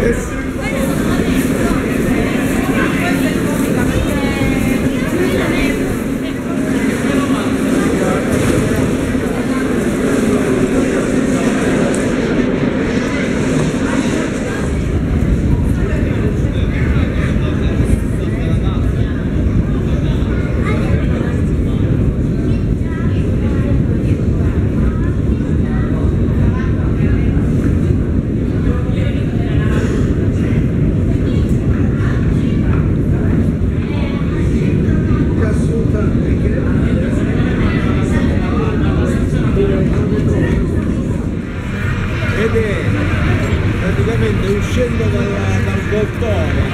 this grande uscendo dal, dal bottone.